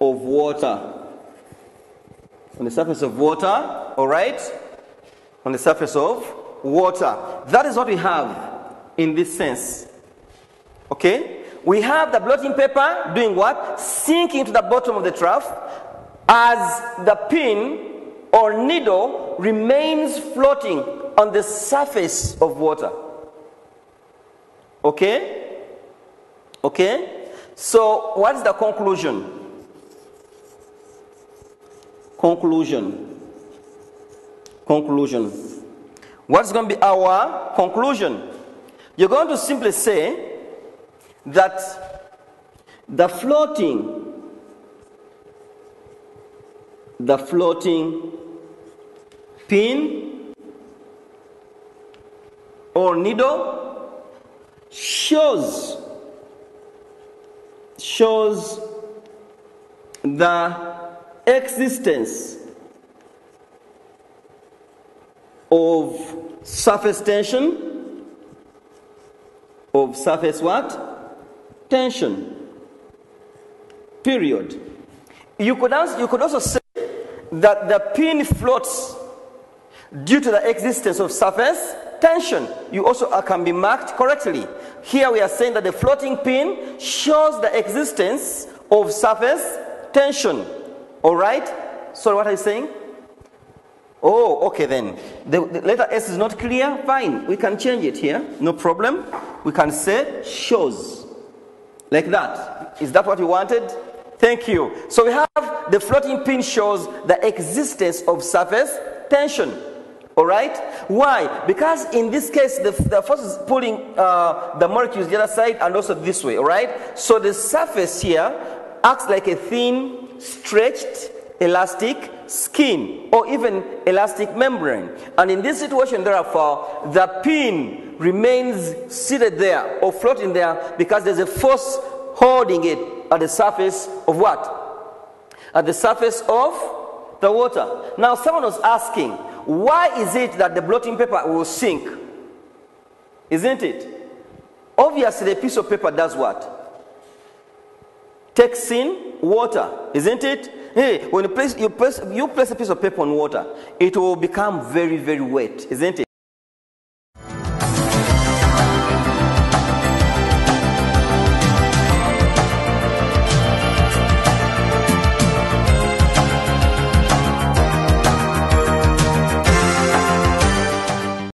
of water. On the surface of water, all right? On the surface of water. That is what we have in this sense. Okay? We have the blotting paper doing what? Sinking to the bottom of the trough as the pin or needle remains floating on the surface of water. Okay? Okay? So, what is the conclusion? Conclusion. Conclusion. What's going to be our conclusion? You're going to simply say that the floating, the floating pin or needle shows shows the existence of surface tension of surface what? Tension. Period. You could also, you could also say that the pin floats due to the existence of surface tension. You also can be marked correctly. Here we are saying that the floating pin shows the existence of surface tension all right? So what are you saying? Oh okay then. The, the letter s is not clear? Fine. We can change it here. No problem. We can say shows. Like that. Is that what you wanted? Thank you. So we have the floating pin shows the existence of surface tension. All right? Why? Because in this case, the, the force is pulling uh, the molecules the other side and also this way, all right? So the surface here acts like a thin, stretched, elastic skin or even elastic membrane. And in this situation, therefore, the pin remains seated there or floating there because there's a force holding it at the surface of what? At the surface of the water. Now, someone was asking, why is it that the blotting paper will sink? Isn't it? Obviously, a piece of paper does what? Takes in water, isn't it? Hey, when you place, you, place, you place a piece of paper on water, it will become very, very wet, isn't it?